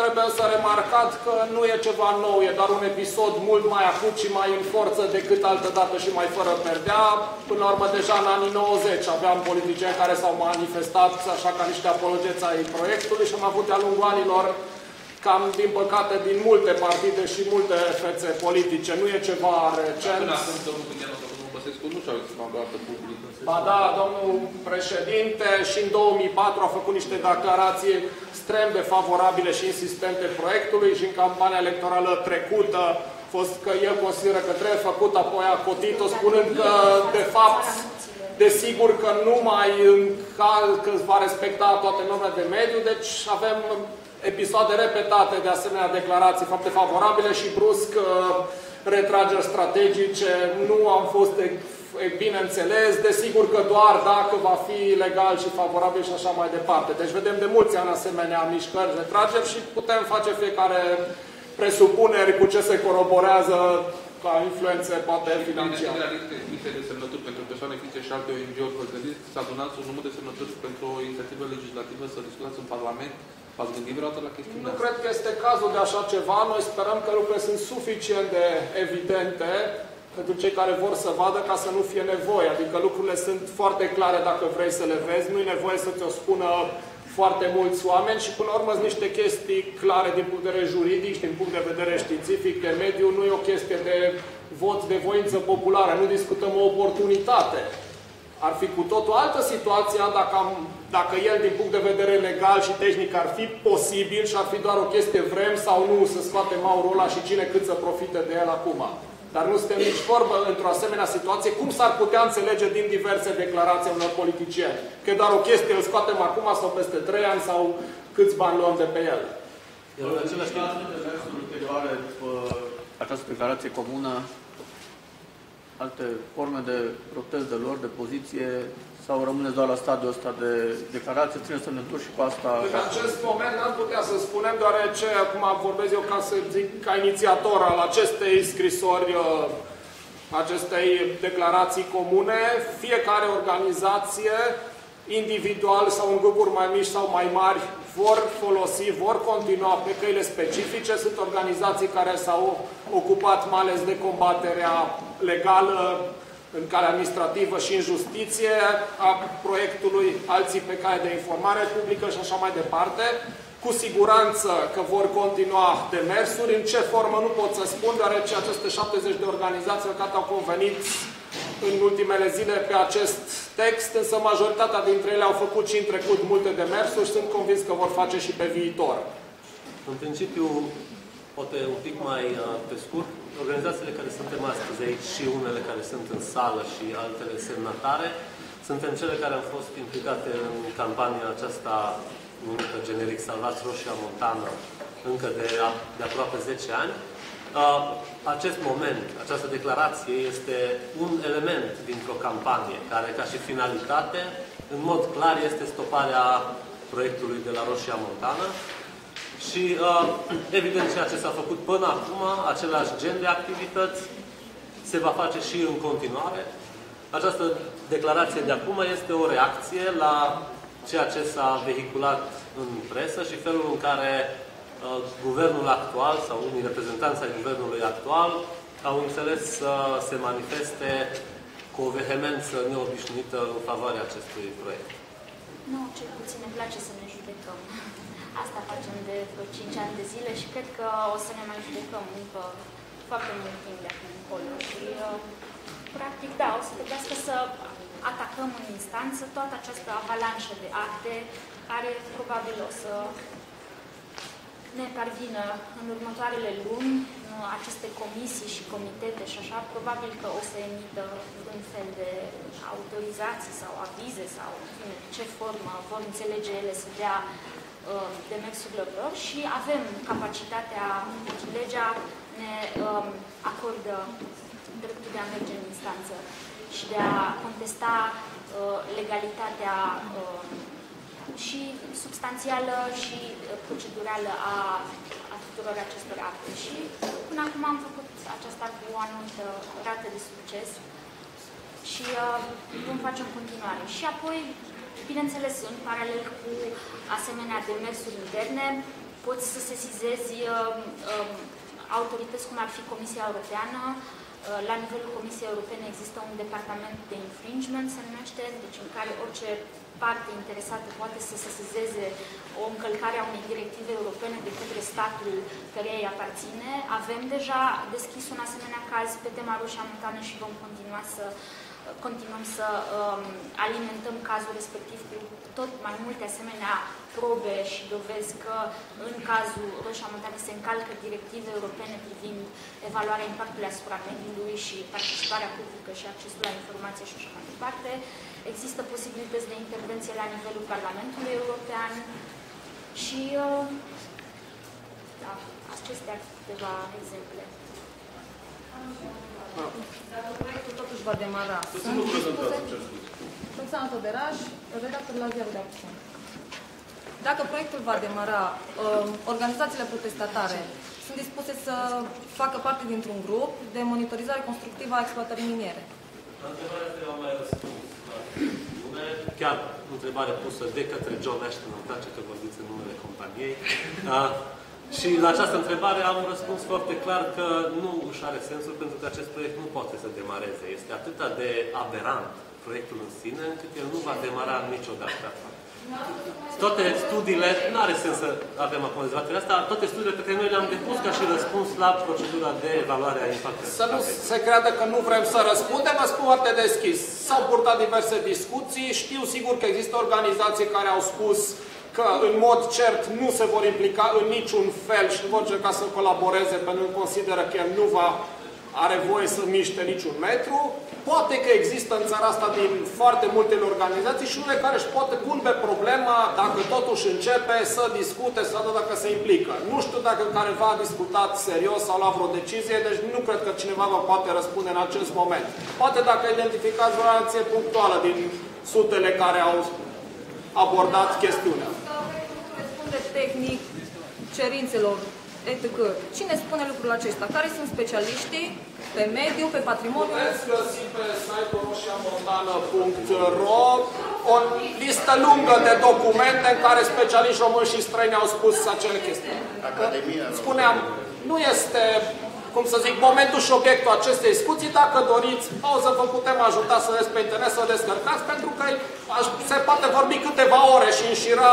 trebuie să remarcat că nu e ceva nou, e doar un episod mult mai acut și mai în forță decât altă dată și mai fără perdea. Până la urmă, deja în anii 90 aveam politicieni care s-au manifestat așa ca niște apologeți ai proiectului și am avut de-a lungul anilor cam, din păcate, din multe partide și multe fețe politice. Nu e ceva recent. Până acum, domnul Băsescu nu și-a exprimat public. Ba da, domnul președinte și în 2004 a făcut niște declarații extrem de favorabile și insistente proiectului și în campania electorală trecută a fost că el consideră că trebuie făcut, apoi a cotit-o spunând că, de fapt, desigur că nu mai încalcă, va respecta toate normele de mediu, deci avem episoade repetate de asemenea declarații foarte favorabile și brusc uh, retrageri strategice. Nu am fost bineînțeles, desigur că doar dacă va fi legal și favorabil și așa mai departe. Deci vedem de mulți ani asemenea mișcări, retrageri și putem face fiecare presupuneri cu ce se coroborează ca influențe, poate financiare. Liste de semnături pentru persoane fizice și alte ONG-uri pregătiți, să adunați un număr de semnături pentru o inițiativă legislativă să discutați în Parlament. V-ați gândit vreodată la chestiunea Nu cred că este cazul de așa ceva. Noi sperăm că lucrurile sunt suficient de evidente pentru cei care vor să vadă ca să nu fie nevoie. Adică lucrurile sunt foarte clare dacă vrei să le vezi, nu e nevoie să ți-o spună foarte mulți oameni și până la urmă sunt niște chestii clare din punct de vedere juridic și din punct de vedere științific, de mediu, nu e o chestie de vot de voință populară, nu discutăm o oportunitate. Ar fi cu totul altă situație dacă, am, dacă el, din punct de vedere legal și tehnic, ar fi posibil și ar fi doar o chestie vrem sau nu să scoatem aurul ăla și cine cât să profite de el acum. Dar nu suntem nici vorbă într-o asemenea situație. Cum s-ar putea înțelege din diverse declarații unor politicieni? Că doar o chestie îl scoatem acum sau peste trei ani sau câți bani luăm de pe el? Iar în același timp, ulterioare, după această declarație comună, alte forme de protest de lor, de poziție, sau rămâneți doar la stadiul ăsta de declarație, țineți să ne și cu asta? În acest moment n-am putea să spunem, deoarece acum vorbesc eu ca să zic ca inițiator al acestei scrisori, uh, acestei declarații comune. Fiecare organizație, individual sau în grupuri mai mici sau mai mari, vor folosi, vor continua pe căile specifice. Sunt organizații care s-au ocupat mai ales de combaterea legală în cale administrativă și în justiție a proiectului, alții pe cale de informare publică și așa mai departe. Cu siguranță că vor continua demersuri. În ce formă nu pot să spun, deoarece aceste 70 de organizații care au convenit în ultimele zile pe acest text, însă majoritatea dintre ele au făcut și în trecut multe demersuri și sunt convins că vor face și pe viitor. În principiu, poate un pic mai uh, pe scurt, organizațiile care suntem astăzi aici și unele care sunt în sală și altele semnatare, suntem cele care au fost implicate în campania aceasta numită generic Salvați Roșia Montană încă de, de aproape 10 ani. Uh, acest moment, această declarație este un element dintr-o campanie care, ca și finalitate, în mod clar este stoparea proiectului de la Roșia Montană și, uh, evident, ceea ce s-a făcut până acum, același gen de activități, se va face și în continuare. Această declarație de acum este o reacție la ceea ce s-a vehiculat în presă și felul în care uh, guvernul actual sau unii reprezentanți ai guvernului actual au înțeles să se manifeste cu o vehemență neobișnuită în favoarea acestui proiect. Nu, cel puțin îmi place să ne judecăm. Asta facem de vreo 5 ani de zile și cred că o să ne mai judecăm încă foarte mult timp de acum încolo. Și, uh, practic, da, o să trebuiască să atacăm în instanță toată această avalanșă de acte care probabil o să ne parvină în următoarele luni, aceste comisii și comitete și așa, probabil că o să emită un fel de autorizații sau avize sau în ce formă vor înțelege ele să dea uh, demersurile lor. Și avem capacitatea, deci legea ne um, acordă dreptul de a merge în instanță și de a contesta uh, legalitatea uh, și substanțială și uh, procedurală a, a tuturor acestor acte. Și până acum am făcut aceasta cu o anumită rată de succes și uh, vom face în continuare. Și apoi, bineînțeles, în paralel cu asemenea demersuri interne, poți să sesizezi uh, um, autorități cum ar fi Comisia Europeană. Uh, La nivelul Comisiei Europene există un departament de infringement, se numește, deci în care orice parte interesată poate să sesizeze o încălcare a unei directive europene de către statul care îi aparține. Avem deja deschis un asemenea caz pe tema Roșia Montană și vom continua să continuăm să um, alimentăm cazul respectiv cu tot mai multe asemenea probe și dovezi că în cazul Roșia Montană se încalcă directive europene privind evaluarea impactului asupra mediului și participarea publică și accesul la informație și așa mai departe. Există posibilități de intervenție la nivelul Parlamentului European și uh, da, acestea câteva exemple. Dacă proiectul totuși va demara, sunt dispuse... Roxana Toderaș, redactor la Ziarul de Acțiune. Dacă proiectul va demara, uh, organizațiile protestatare sunt dispuse să facă parte dintr-un grup de monitorizare constructivă a exploatării miniere. La întrebarea asta eu am mai răspuns. la chestiune. Chiar întrebare pusă de către John Ashton, îmi place că vorbiți în numele companiei. Uh, și la această întrebare am răspuns foarte clar că nu își are sensul pentru că acest proiect nu poate să demareze. Este atât de aberant proiectul în sine, încât el nu va demara niciodată. Toate studiile, nu are sens să avem acum dezbaterea asta, toate studiile pe care noi le-am depus ca și răspuns la procedura de evaluare a impactului. Să nu se creadă că nu vrem să răspundem, vă spun foarte deschis. S-au purtat diverse discuții, știu sigur că există organizații care au spus că în mod cert nu se vor implica în niciun fel și nu vor încerca să colaboreze pentru că consideră că el nu va are voie să miște niciun metru. Poate că există în țara asta din foarte multe organizații și unele care își poate pun pe problema dacă totuși începe să discute, să vadă dacă se implică. Nu știu dacă careva a discutat serios sau la vreo decizie, deci nu cred că cineva vă poate răspunde în acest moment. Poate dacă identificați o reacție punctuală din sutele care au abordat chestiunea. Răspunde tehnic cerințelor etc. Cine spune lucrul acesta? Care sunt specialiștii pe mediu, pe patrimoniu? Puteți găsi pe site-ul roșiamontană.ro o listă lungă de documente în care specialiști români și străini au spus acele chestii. Academia Spuneam, nu este, cum să zic, momentul și obiectul acestei discuții. Dacă doriți, o să vă putem ajuta să vedeți pe internet, să descărcați, pentru că aș- se poate vorbi câteva ore și înșira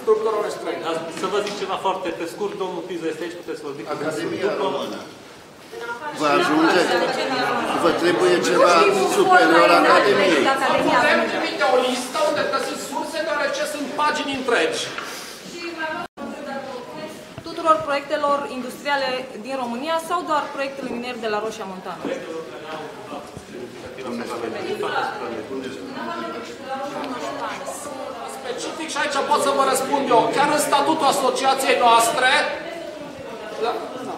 structurile străine. Dar Să vă zic ceva foarte pe scurt, domnul Piza este aici, puteți vorbi cu dânsul. Academia După- Română. Vă ajunge? Vă trebuie ceva superior Academiei. Putem trimite o listă unde găsiți surse, deoarece sunt pagini întregi. Tuturor proiectelor industriale din România sau doar proiectele miniere de la Roșia Montană? Specific și aici pot să vă răspund eu. Chiar în statutul asociației noastre, da, da.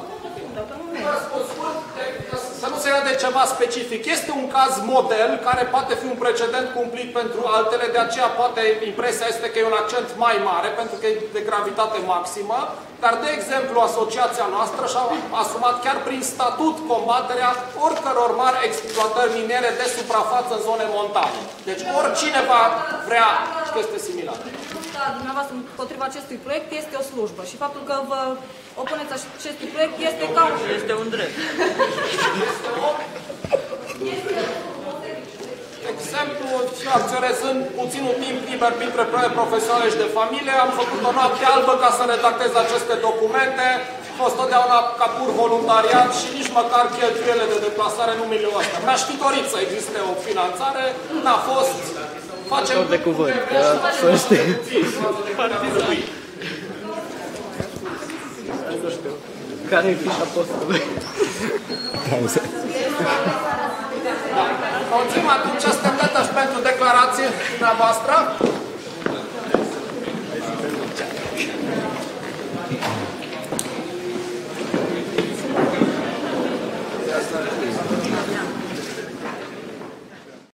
Răspuns scurt, de- să nu se ia de ceva specific. Este un caz model care poate fi un precedent cumplit pentru altele, de aceea poate impresia este că e un accent mai mare, pentru că e de gravitate maximă, dar, de exemplu, asociația noastră și-a asumat chiar prin statut combaterea oricăror mari exploatări miniere de suprafață în zone montane. Deci oricine va vrea chestie similară. Lupta dumneavoastră împotriva acestui proiect este o slujbă și faptul că vă opuneți acestui proiect este ca un... Este un drept. Exemplu, acționez în puținul timp liber printre proiecte profesionale și de familie. Am făcut o noapte albă ca să redactez aceste documente. A fost totdeauna ca pur voluntariat și nici măcar cheltuielile de deplasare nu mi le astea. Mi-aș fi dorit să existe o finanțare, n-a fost facem de cuvânt, că să știi. Care-i fișa postului? Mulțumim, atunci suntem gata pentru declarație dumneavoastră. Thank you.